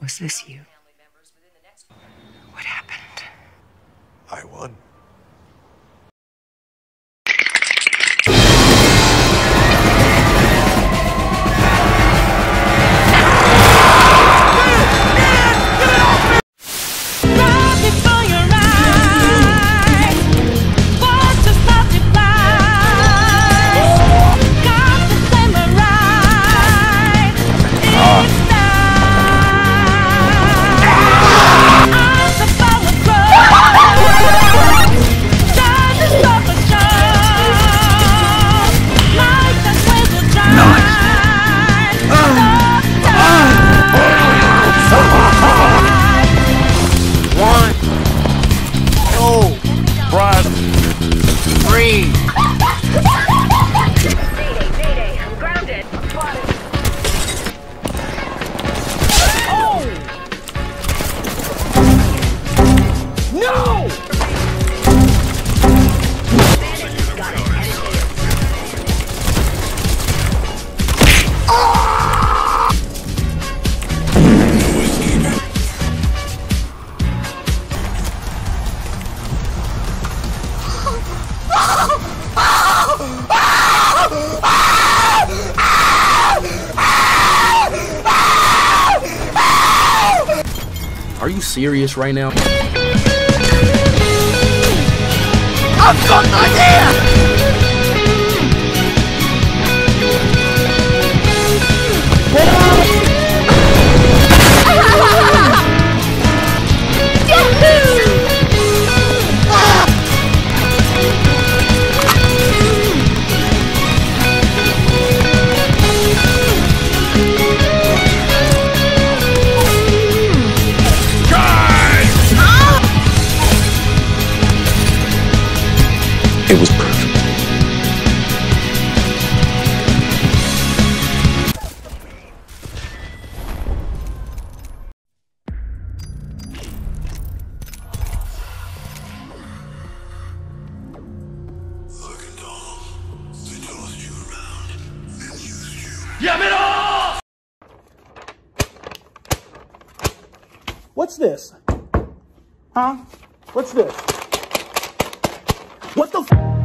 Was this you? What happened? I won. Three. Are you serious right now? I've got an idea! What's this? Huh? What's this? What the